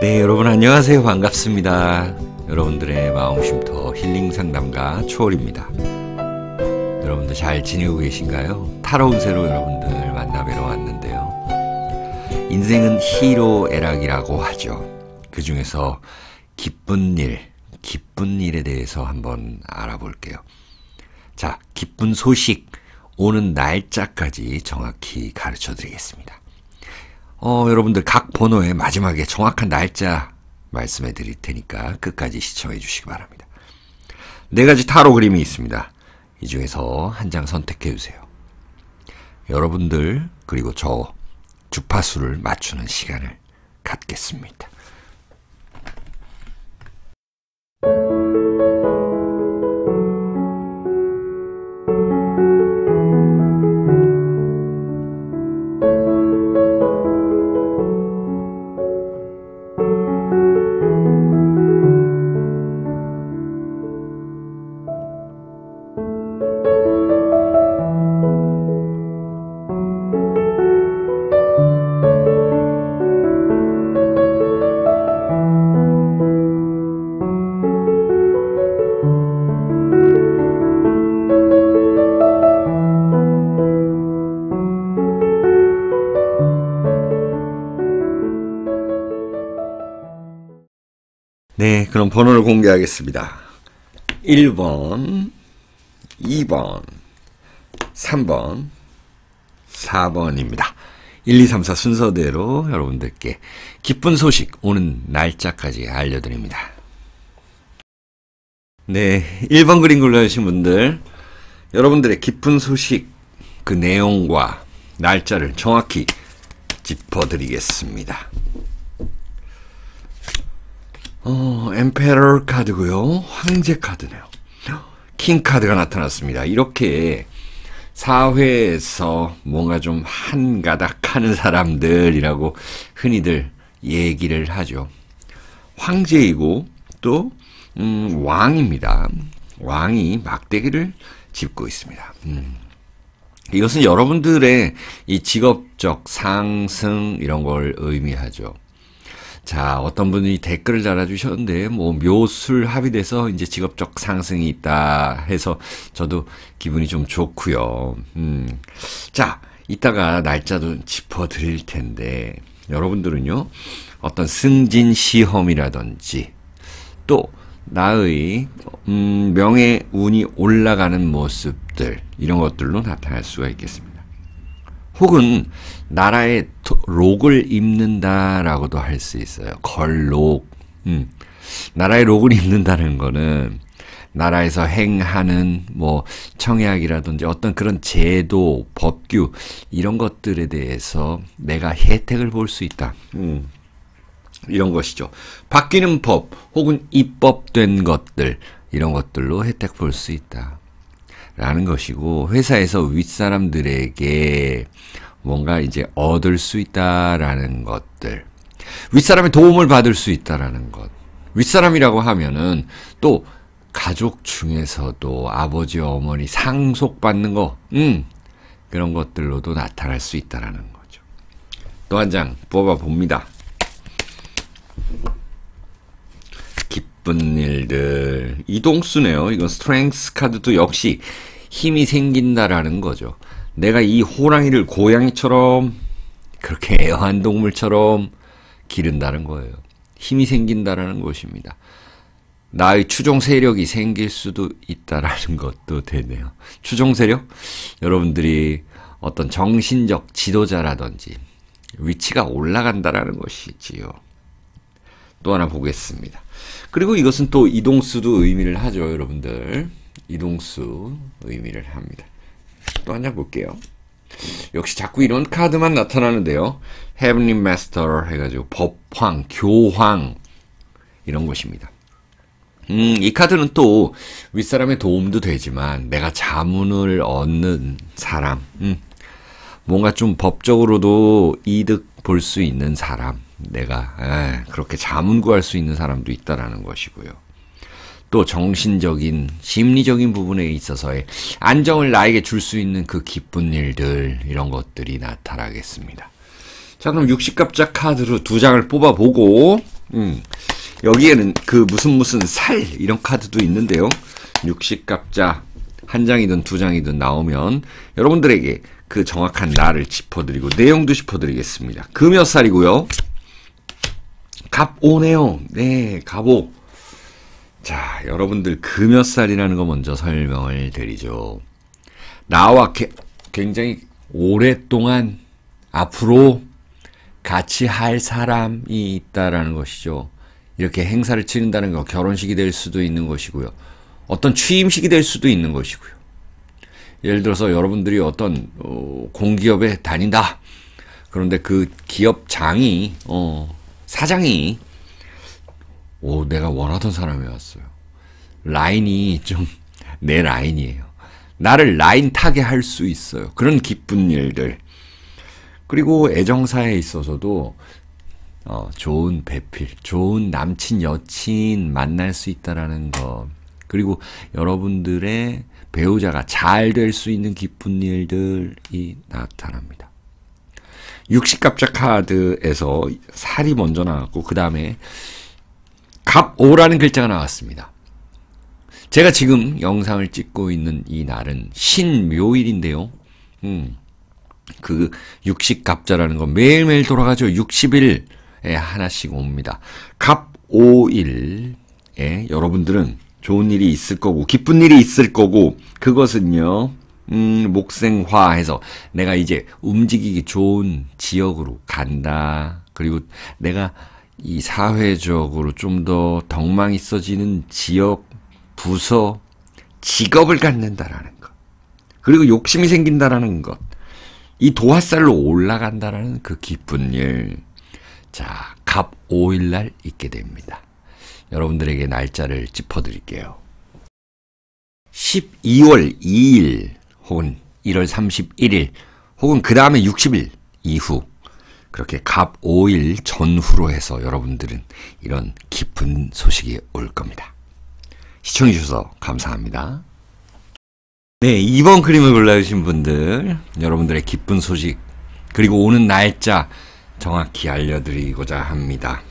네, 여러분 안녕하세요. 반갑습니다. 여러분들의 마음 쉼터 힐링 상담가 초월입니다. 여러분들 잘 지내고 계신가요? 타로 운세로 여러분들 만나뵈러 왔는데요. 인생은 희로애락이라고 하죠. 그 중에서 기쁜 일, 기쁜 일에 대해서 한번 알아볼게요. 자, 기쁜 소식, 오는 날짜까지 정확히 가르쳐 드리겠습니다. 어, 여러분들 각 번호의 마지막에 정확한 날짜 말씀해 드릴 테니까 끝까지 시청해 주시기 바랍니다. 네 가지 타로 그림이 있습니다. 이 중에서 한 장 선택해 주세요. 여러분들, 그리고 저 주파수를 맞추는 시간을 갖겠습니다. 네, 그럼 번호를 공개하겠습니다. 1번, 2번, 3번, 4번입니다. 1, 2, 3, 4 순서대로 여러분들께 기쁜 소식 오는 날짜까지 알려드립니다. 네, 1번 그림 골라주신 분들, 여러분들의 기쁜 소식 그 내용과 날짜를 정확히 짚어드리겠습니다. 어, 엠페러 카드고요. 황제 카드네요. 킹 카드가 나타났습니다. 이렇게 사회에서 뭔가 좀 한가닥 하는 사람들이라고 흔히들 얘기를 하죠. 황제이고 또 음, 왕입니다. 왕이 막대기를 짚고 있습니다. 음. 이것은 여러분들의 이 직업적 상승 이런 걸 의미하죠. 자, 어떤 분이 댓글을 달아주셨는데, 뭐, 묘술 합의돼서 이제 직업적 상승이 있다 해서 저도 기분이 좀 좋고요 음. 자, 이따가 날짜도 짚어드릴 텐데, 여러분들은요, 어떤 승진 시험이라든지, 또, 나의, 음, 명예, 운이 올라가는 모습들, 이런 것들로 나타날 수가 있겠습니다. 혹은 나라의 록을 입는다라고도 할 수 있어요. 걸록. 음. 나라의 록을 입는다는 거는 나라에서 행하는 뭐 청약이라든지 어떤 그런 제도, 법규 이런 것들에 대해서 내가 혜택을 볼 수 있다. 음. 이런 것이죠. 바뀌는 법 혹은 입법된 것들 이런 것들로 혜택 볼 수 있다. 라는 것이고 회사에서 윗사람들에게 뭔가 이제 얻을 수 있다라는 것들. 윗사람의 도움을 받을 수 있다라는 것. 윗사람이라고 하면은 또 가족 중에서도 아버지, 어머니 상속받는 거, 음, 그런 것들로도 나타날 수 있다라는 거죠. 또 한 장 뽑아 봅니다. 기쁜 일들. 이동수네요. 이건 스트렝스 카드도 역시 힘이 생긴다라는 거죠. 내가 이 호랑이를 고양이처럼 그렇게 애완 동물처럼 기른다는 거예요. 힘이 생긴다라는 것입니다. 나의 추종 세력이 생길 수도 있다라는 것도 되네요. 추종 세력? 여러분들이 어떤 정신적 지도자라든지 위치가 올라간다라는 것이지요. 또 하나 보겠습니다. 그리고 이것은 또 이동수도 의미를 하죠, 여러분들. 이동수 의미를 합니다. 또 한 장 볼게요. 역시 자꾸 이런 카드만 나타나는데요. Heavenly Master 해가지고 법황, 교황 이런 것입니다. 음, 이 카드는 또 윗사람의 도움도 되지만 내가 자문을 얻는 사람, 음, 뭔가 좀 법적으로도 이득 볼 수 있는 사람, 내가 에, 그렇게 자문 구할 수 있는 사람도 있다라는 것이고요. 또 정신적인 심리적인 부분에 있어서의 안정을 나에게 줄 수 있는 그 기쁜 일들 이런 것들이 나타나겠습니다. 자 그럼 60갑자 카드로 두 장을 뽑아보고 음, 여기에는 그 무슨 무슨 살 이런 카드도 있는데요. 육식갑자 한 장이든 두 장이든 나오면 여러분들에게 그 정확한 날을 짚어드리고 내용도 짚어드리겠습니다. 그몇 살이고요. 갑오네요. 네, 갑오. 자, 여러분들 그몇 살이라는 거 먼저 설명을 드리죠. 나와 게, 굉장히 오랫동안 앞으로 같이 할 사람이 있다라는 것이죠. 이렇게 행사를 치른다는 거 결혼식이 될 수도 있는 것이고요. 어떤 취임식이 될 수도 있는 것이고요. 예를 들어서 여러분들이 어떤 어, 공기업에 다닌다. 그런데 그 기업장이 어, 사장이 오 내가 원하던 사람이 왔어요. 라인이 좀 내 라인이에요. 나를 라인 타게 할 수 있어요. 그런 기쁜 일들. 그리고 애정사에 있어서도 어, 좋은 배필, 좋은 남친, 여친 만날 수 있다라는 것. 그리고 여러분들의 배우자가 잘 될 수 있는 기쁜 일들이 나타납니다. 육식갑자 카드에서 살이 먼저 나왔고 그 다음에 갑오라는 글자가 나왔습니다. 제가 지금 영상을 찍고 있는 이 날은 신묘일인데요. 음, 그 육식갑자라는 건 매일매일 돌아가죠. 60일에 하나씩 옵니다. 갑오일에 여러분들은 좋은 일이 있을 거고 기쁜 일이 있을 거고 그것은요. 음, 목생화 해서 내가 이제 움직이기 좋은 지역으로 간다. 그리고 내가 이 사회적으로 좀 더 덕망 있어지는 지역, 부서, 직업을 갖는다라는 것. 그리고 욕심이 생긴다라는 것. 이 도화살로 올라간다라는 그 기쁜 일. 자, 갑 5일날 있게 됩니다. 여러분들에게 날짜를 짚어드릴게요. 12월 2일 혹은 1월 31일 혹은 그 다음에 60일 이후 그렇게 갑 5일 전후로 해서 여러분들은 이런 기쁜 소식이 올 겁니다. 시청해주셔서 감사합니다. 네, 2번 그림을 골라주신 분들, 여러분들의 기쁜 소식, 그리고 오는 날짜 정확히 알려드리고자 합니다.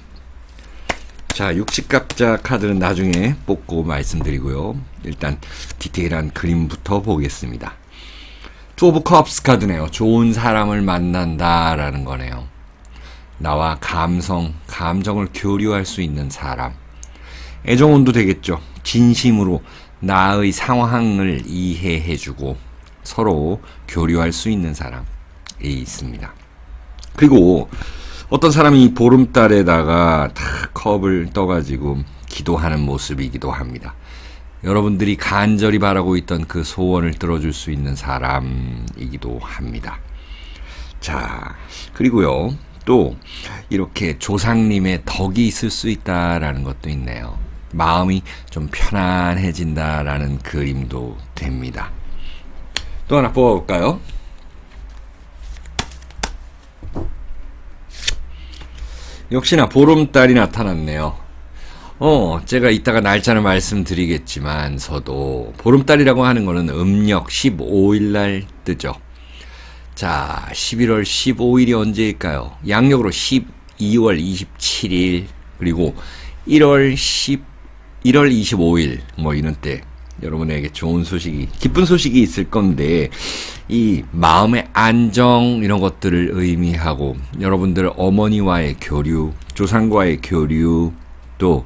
자, 육식갑자 카드는 나중에 뽑고 말씀드리고요. 일단 디테일한 그림부터 보겠습니다. Two of Cups 카드네요. 좋은 사람을 만난다라는 거네요. 나와 감성, 감정을 교류할 수 있는 사람. 애정혼도 되겠죠. 진심으로 나의 상황을 이해해주고 서로 교류할 수 있는 사람이 있습니다. 그리고 어떤 사람이 보름달에다가 탁 컵을 떠가지고 기도하는 모습이기도 합니다. 여러분들이 간절히 바라고 있던 그 소원을 들어줄 수 있는 사람이기도 합니다. 자, 그리고요, 또 이렇게 조상님의 덕이 있을 수 있다라는 것도 있네요. 마음이 좀 편안해진다라는 그림도 됩니다. 또 하나 뽑아볼까요? 역시나 보름달이 나타났네요. 어, 제가 이따가 날짜를 말씀드리겠지만서도 보름달이라고 하는 거는 음력 15일 날 뜨죠. 자, 11월 15일이 언제일까요? 양력으로 12월 27일 그리고 1월 10 1월 25일 뭐 이런 때 여러분에게 좋은 소식이 기쁜 소식이 있을 건데 이 마음의 안정 이런 것들을 의미하고 여러분들 어머니와의 교류, 조상과의 교류 또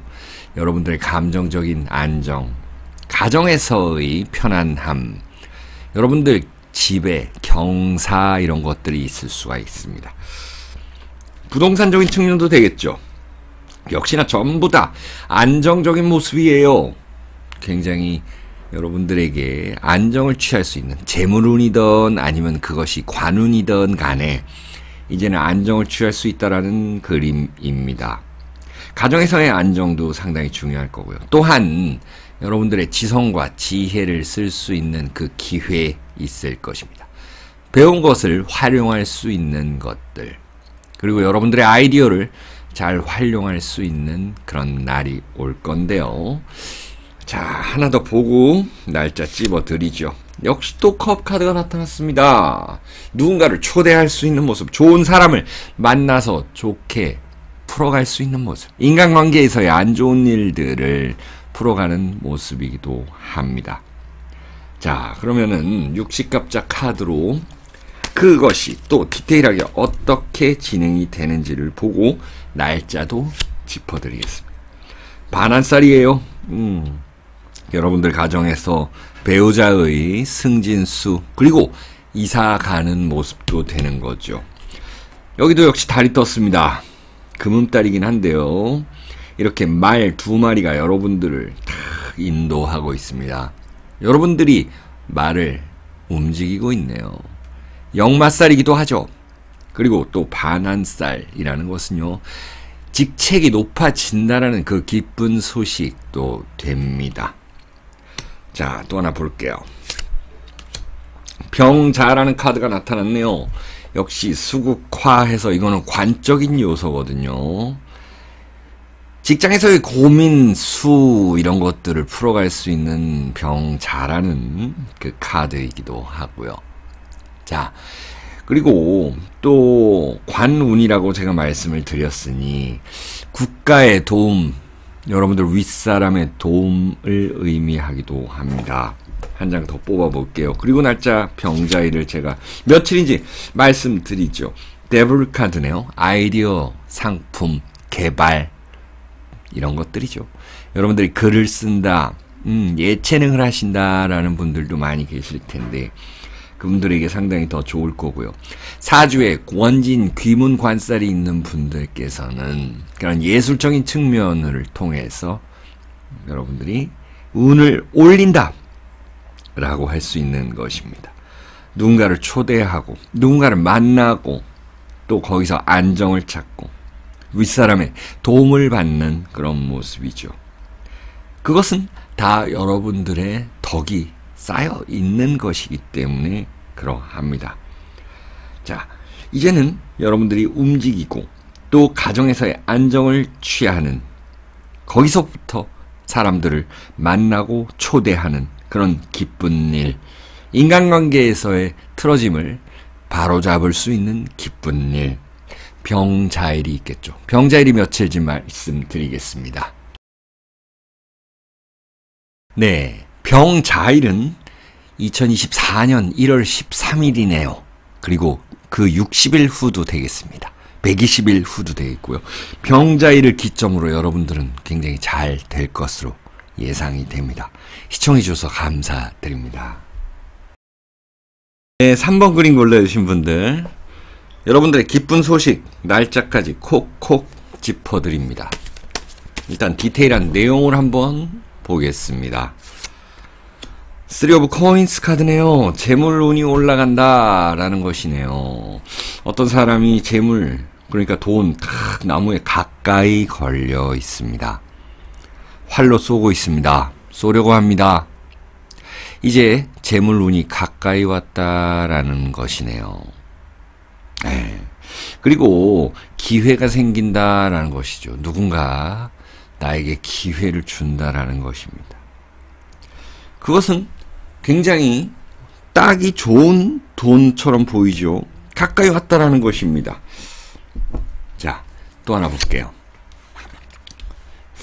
여러분들의 감정적인 안정, 가정에서의 편안함, 여러분들 집에 경사 이런 것들이 있을 수가 있습니다. 부동산적인 측면도 되겠죠. 역시나 전부 다 안정적인 모습이에요. 굉장히 여러분들에게 안정을 취할 수 있는 재물운이든 아니면 그것이 관운이든 간에 이제는 안정을 취할 수 있다라는 그림입니다. 가정에서의 안정도 상당히 중요할 거고요. 또한 여러분들의 지성과 지혜를 쓸 수 있는 그 기회 있을 것입니다. 배운 것을 활용할 수 있는 것들 그리고 여러분들의 아이디어를 잘 활용할 수 있는 그런 날이 올 건데요. 자, 하나 더 보고 날짜 찝어 드리죠. 역시 또 컵 카드가 나타났습니다. 누군가를 초대할 수 있는 모습, 좋은 사람을 만나서 좋게 풀어갈 수 있는 모습. 인간관계에서의 안 좋은 일들을 풀어가는 모습이기도 합니다. 자, 그러면은 육식갑자 카드로 그것이 또 디테일하게 어떻게 진행이 되는지를 보고 날짜도 짚어드리겠습니다. 반환살이에요. 음, 여러분들 가정에서 배우자의 승진수 그리고 이사 가는 모습도 되는 거죠. 여기도 역시 달이 떴습니다. 금음달이긴 한데요. 이렇게 말 두 마리가 여러분들을 다 인도하고 있습니다. 여러분들이 말을 움직이고 있네요. 역마살이기도 하죠. 그리고 또 반환살이라는 것은요. 직책이 높아진다라는 그 기쁜 소식도 됩니다. 자, 또 하나 볼게요. 병자라는 카드가 나타났네요. 역시 수국화해서 이거는 관적인 요소거든요. 직장에서의 고민, 수 이런 것들을 풀어갈 수 있는 병자라는 그 카드이기도 하고요. 자, 그리고 또 관운이라고 제가 말씀을 드렸으니 국가의 도움, 여러분들 윗사람의 도움을 의미하기도 합니다. 한 장 더 뽑아 볼게요. 그리고 날짜 병자일을 제가 며칠인지 말씀드리죠. 데블 카드네요. 아이디어, 상품, 개발 이런 것들이죠. 여러분들이 글을 쓴다, 음, 예체능을 하신다라는 분들도 많이 계실 텐데 그분들에게 상당히 더 좋을 거고요. 사주에 원진 귀문 관살이 있는 분들께서는 그런 예술적인 측면을 통해서 여러분들이 운을 올린다 라고 할 수 있는 것입니다. 누군가를 초대하고 누군가를 만나고 또 거기서 안정을 찾고 윗사람의 도움을 받는 그런 모습이죠. 그것은 다 여러분들의 덕이 쌓여 있는 것이기 때문에 그러합니다. 자, 이제는 여러분들이 움직이고 또 가정에서의 안정을 취하는 거기서부터 사람들을 만나고 초대하는 그런 기쁜 일, 인간관계에서의 틀어짐을 바로잡을 수 있는 기쁜 일, 병자일이 있겠죠. 병자일이 며칠지 말씀드리겠습니다. 네, 병자일은 2024년 1월 13일이네요. 그리고 그 60일 후도 되겠습니다. 120일 후도 되겠고요. 병자일을 기점으로 여러분들은 굉장히 잘 될 것으로 예상이 됩니다. 시청해 주셔서 감사드립니다. 네, 3번 그림 골라주신 분들, 여러분들의 기쁜 소식, 날짜까지 콕콕 짚어드립니다. 일단 디테일한 내용을 한번 보겠습니다. Three of Coins 카드네요. 재물운이 올라간다 라는 것이네요. 어떤 사람이 재물 그러니까 돈 탁 나무에 가까이 걸려 있습니다. 활로 쏘고 있습니다. 쏘려고 합니다. 이제 재물운이 가까이 왔다라는 것이네요. 네. 그리고 기회가 생긴다라는 것이죠. 누군가 나에게 기회를 준다라는 것입니다. 그것은 굉장히 딱이 좋은 돈처럼 보이죠. 가까이 왔다라는 것입니다. 자, 또 하나 볼게요.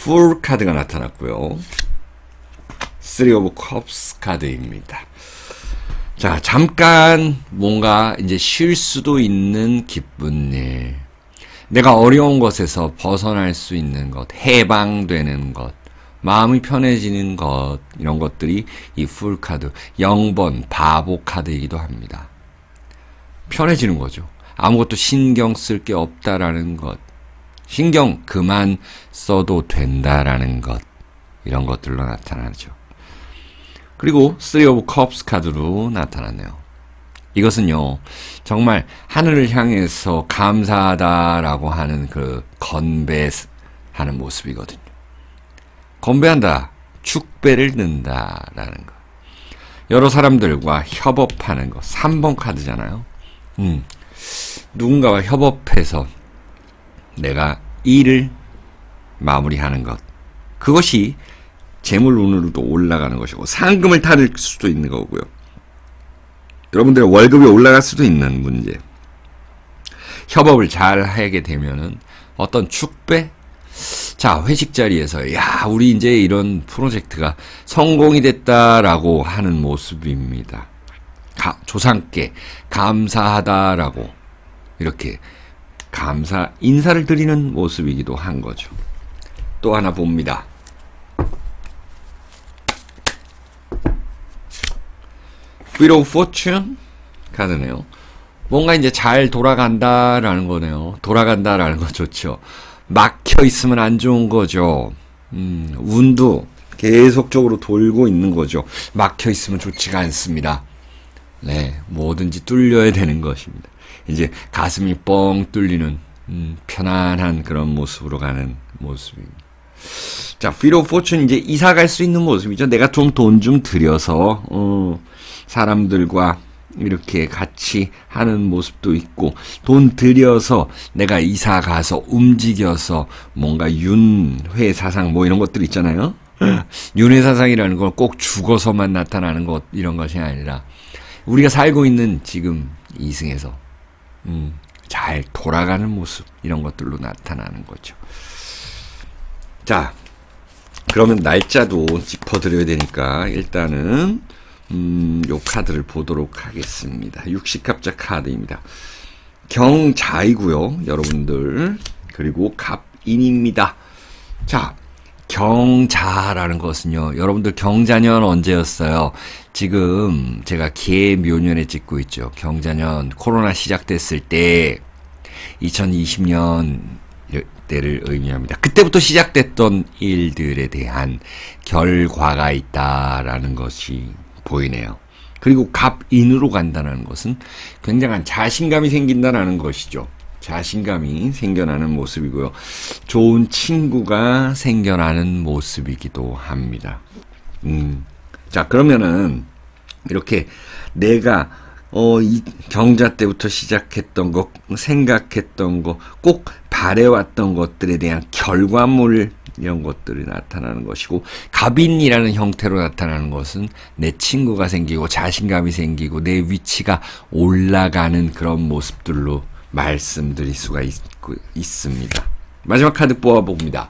Fool 카드가 나타났고요. 3 of Cups 카드입니다. 자, 잠깐 뭔가 이제 쉴 수도 있는 기쁜 일. 내가 어려운 것에서 벗어날 수 있는 것, 해방되는 것, 마음이 편해지는 것 이런 것들이 이 풀카드 0번 바보 카드이기도 합니다. 편해지는 거죠. 아무것도 신경 쓸 게 없다라는 것. 신경 그만 써도 된다라는 것. 이런 것들로 나타나죠. 그리고 3 of Cups 카드로 나타났네요. 이것은요, 정말 하늘을 향해서 감사하다라고 하는 그 건배하는 모습이거든요. 건배한다. 축배를 든다라는 거. 여러 사람들과 협업하는 거. 3번 카드잖아요. 음. 누군가와 협업해서 내가 일을 마무리하는 것. 그것이 재물운으로도 올라가는 것이고 상금을 타를 수도 있는 거고요. 여러분들의 월급이 올라갈 수도 있는 문제. 협업을 잘 하게 되면은 어떤 축배? 자, 회식 자리에서, 야, 우리 이제 이런 프로젝트가 성공이 됐다라고 하는 모습입니다. 가, 조상께 감사하다라고 이렇게 감사, 인사를 드리는 모습이기도 한 거죠. 또 하나 봅니다. Of Fortune 카드네요. 뭔가 이제 잘 돌아간다라는 거네요. 돌아간다라는 거 좋죠. 막혀 있으면 안 좋은 거죠. 음, 운도 계속적으로 돌고 있는 거죠. 막혀 있으면 좋지가 않습니다. 네, 뭐든지 뚫려야 되는 것입니다. 이제 가슴이 뻥 뚫리는 음, 편안한 그런 모습으로 가는 모습입니다. 자, of Fortune 이제 이사 갈 수 있는 모습이죠. 내가 좀돈좀 들여서 어, 사람들과 이렇게 같이 하는 모습도 있고 돈 들여서 내가 이사 가서 움직여서 뭔가 윤회 사상 뭐 이런 것들 있잖아요. 윤회 사상이라는 걸꼭 죽어서만 나타나는 것 이런 것이 아니라 우리가 살고 있는 지금 이승에서 음, 잘 돌아가는 모습 이런 것들로 나타나는 거죠. 자, 그러면 날짜도 짚어드려야 되니까 일단은 음, 요 카드를 보도록 하겠습니다. 60갑자 카드입니다. 경자이고요, 여러분들. 그리고 갑인입니다. 자, 경자라는 것은요, 여러분들 경자년 언제였어요? 지금 제가 개묘년에 찍고 있죠. 경자년 코로나 시작됐을 때 2020년 때를 의미합니다. 그때부터 시작됐던 일들에 대한 결과가 있다라는 것이 보이네요. 그리고 갑인으로 간다는 것은 굉장한 자신감이 생긴다는 것이죠. 자신감이 생겨나는 모습이고요. 좋은 친구가 생겨나는 모습이기도 합니다. 음. 자, 그러면은 이렇게 내가 어, 이 경자 때부터 시작했던 것, 생각했던 것, 꼭 바래왔던 것들에 대한 결과물 이런 것들이 나타나는 것이고 갑인이라는 형태로 나타나는 것은 내 친구가 생기고 자신감이 생기고 내 위치가 올라가는 그런 모습들로 말씀드릴 수가 있, 있습니다. 마지막 카드 뽑아봅니다.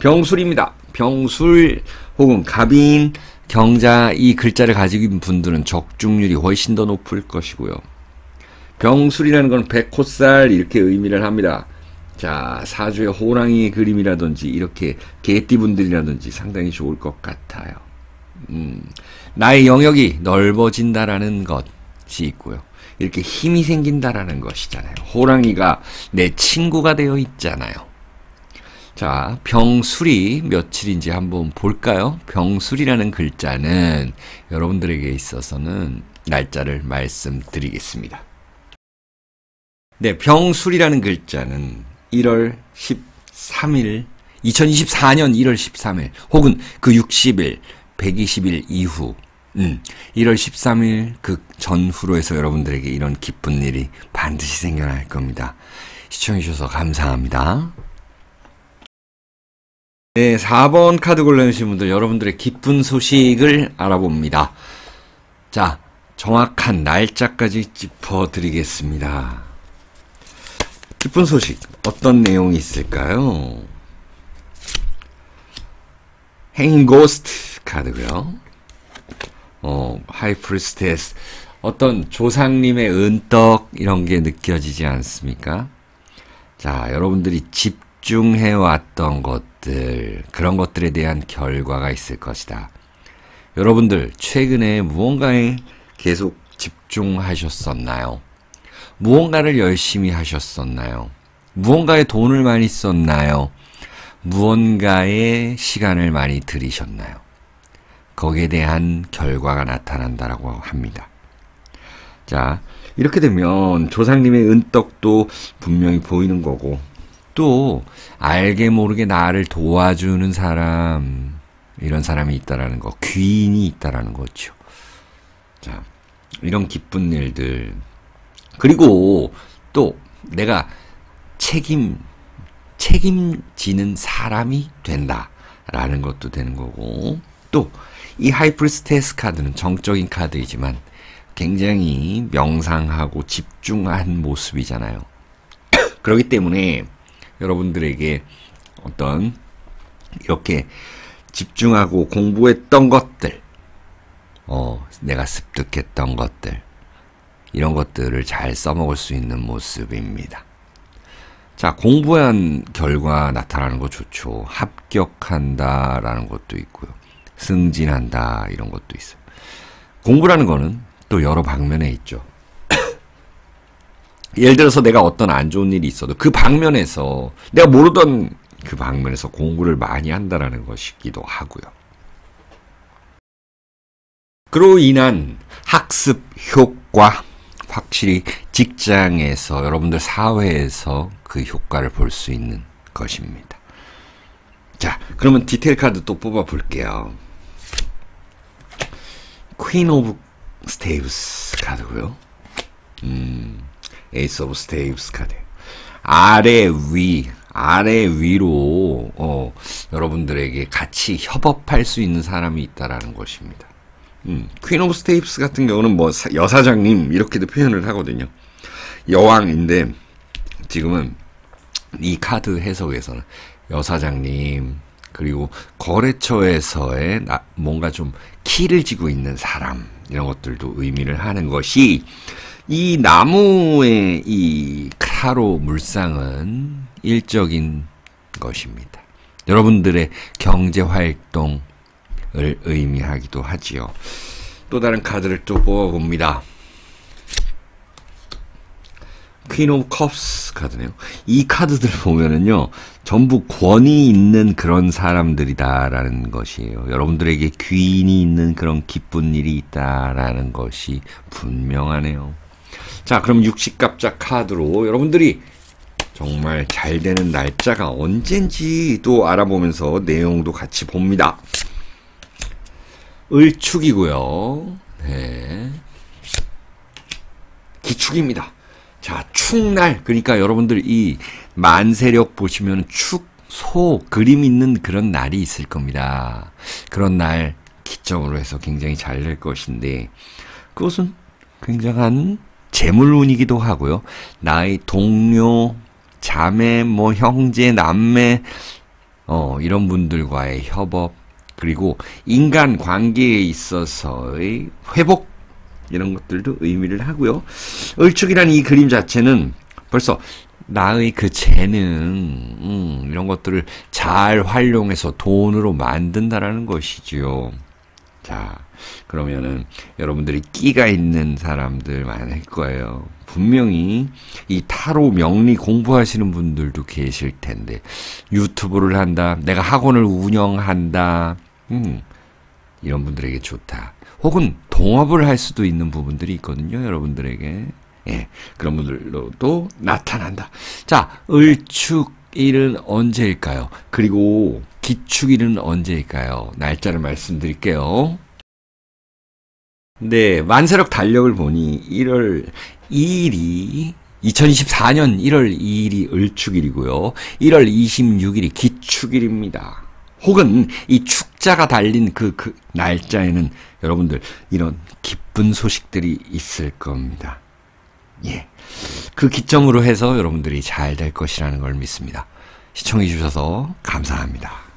병술입니다. 병술 혹은 갑인, 경자 이 글자를 가지고 있는 분들은 적중률이 훨씬 더 높을 것이고요. 병술이라는 건 백호살 이렇게 의미를 합니다. 자, 사주의 호랑이의 그림이라든지 이렇게 개띠분들이라든지 상당히 좋을 것 같아요. 음, 나의 영역이 넓어진다라는 것이 있고요. 이렇게 힘이 생긴다라는 것이잖아요. 호랑이가 내 친구가 되어 있잖아요. 자, 병술이 며칠인지 한번 볼까요? 병술이라는 글자는 여러분들에게 있어서는 날짜를 말씀드리겠습니다. 네, 병술이라는 글자는 1월 13일, 2024년 1월 13일, 혹은 그 60일, 120일 이후, 음, 1월 13일 그 전후로 해서 여러분들에게 이런 기쁜 일이 반드시 생겨날 겁니다. 시청해주셔서 감사합니다. 네, 4번 카드 골라주신 분들, 여러분들의 기쁜 소식을 알아봅니다. 자, 정확한 날짜까지 짚어드리겠습니다. 기쁜 소식 어떤 내용이 있을까요? Hanging Ghost 카드고요. 어, High Priestess 어떤 조상님의 은덕 이런 게 느껴지지 않습니까? 자, 여러분들이 집중해 왔던 것들 그런 것들에 대한 결과가 있을 것이다. 여러분들 최근에 무언가에 계속 집중하셨었나요? 무언가를 열심히 하셨었나요? 무언가에 돈을 많이 썼나요? 무언가에 시간을 많이 들이셨나요? 거기에 대한 결과가 나타난다라고 합니다. 자, 이렇게 되면 조상님의 은떡도 분명히 보이는 거고, 또, 알게 모르게 나를 도와주는 사람, 이런 사람이 있다라는 거, 귀인이 있다라는 거죠. 자, 이런 기쁜 일들, 그리고 또 내가 책임, 책임지는 사람이 된다라는 것도 되는 거고, 또 이 High Priestess 카드는 정적인 카드이지만 굉장히 명상하고 집중한 모습이잖아요. 그렇기 때문에 여러분들에게 어떤 이렇게 집중하고 공부했던 것들, 어, 내가 습득했던 것들, 이런 것들을 잘 써먹을 수 있는 모습입니다. 자, 공부한 결과 나타나는 거 좋죠. 합격한다라는 것도 있고요. 승진한다, 이런 것도 있어요. 공부라는 거는 또 여러 방면에 있죠. 예를 들어서 내가 어떤 안 좋은 일이 있어도 그 방면에서 내가 모르던 그 방면에서 공부를 많이 한다라는 것이기도 하고요. 그로 인한 학습 효과 확실히 직장에서 여러분들 사회에서 그 효과를 볼 수 있는 것입니다. 자, 그러면 디테일 카드 또 뽑아 볼게요. Queen of Staves 카드고요. 음, Ace of Staves 카드. 아래 위, 아래 위로 어, 여러분들에게 같이 협업할 수 있는 사람이 있다라는 것입니다. 음, Queen of Staves 같은 경우는 뭐 여사장님 이렇게도 표현을 하거든요. 여왕인데 지금은 이 카드 해석에서는 여사장님 그리고 거래처에서의 나, 뭔가 좀 키를 쥐고 있는 사람 이런 것들도 의미를 하는 것이 이 나무의 이 카로 물상은 일적인 것입니다. 여러분들의 경제 활동 을 의미하기도 하지요. 또 다른 카드를 또 뽑아봅니다. Queen of Cups 카드네요. 이 카드들 보면은요, 전부 권위 있는 그런 사람들이다라는 것이에요. 여러분들에게 귀인이 있는 그런 기쁜 일이 있다라는 것이 분명하네요. 자, 그럼 육식갑자 카드로 여러분들이 정말 잘 되는 날짜가 언젠지 또 알아보면서 내용도 같이 봅니다. 을축이고요. 네. 기축입니다. 자, 축날. 그러니까 여러분들 이 만세력 보시면 축, 소, 그림 있는 그런 날이 있을 겁니다. 그런 날 기점으로 해서 굉장히 잘 될 것인데, 그것은 굉장한 재물운이기도 하고요. 나의 동료, 자매, 뭐 형제, 남매, 어, 이런 분들과의 협업, 그리고 인간 관계에 있어서의 회복 이런 것들도 의미를 하고요. 을축이라는 이 그림 자체는 벌써 나의 그 재능 음, 이런 것들을 잘 활용해서 돈으로 만든다라는 것이지요. 자, 그러면은 여러분들이 끼가 있는 사람들 많을 거예요. 분명히 이 타로 명리 공부하시는 분들도 계실 텐데 유튜브를 한다. 내가 학원을 운영한다. 음, 이런 분들에게 좋다. 혹은 동업을 할 수도 있는 부분들이 있거든요, 여러분들에게. 예, 그런 분들로도 나타난다. 자, 을축일은 언제일까요? 그리고 기축일은 언제일까요? 날짜를 말씀드릴게요. 네, 만세력 달력을 보니 1월 2일이 2024년 1월 2일이 을축일이고요. 1월 26일이 기축일입니다. 혹은 이 축자가 달린 그, 그 날짜에는 여러분들 이런 기쁜 소식들이 있을 겁니다. 예. 그 기점으로 해서 여러분들이 잘 될 것이라는 걸 믿습니다. 시청해 주셔서 감사합니다.